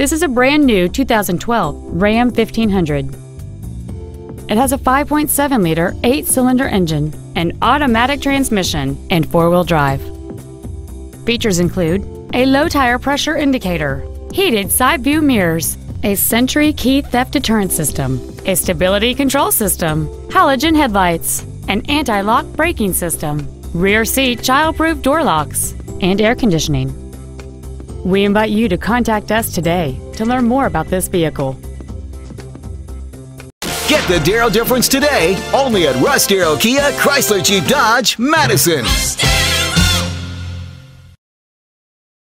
This is a brand new 2012 Ram 1500. It has a 5.7 liter, 8 cylinder engine, an automatic transmission, and four wheel drive. Features include a low tire pressure indicator, heated side view mirrors, a Sentry key theft deterrent system, a stability control system, halogen headlights, an anti lock braking system, rear seat child proof door locks, and air conditioning. We invite you to contact us today to learn more about this vehicle. Get the Darrow difference today only at Russ Darrow Kia Chrysler Jeep Dodge, Madison.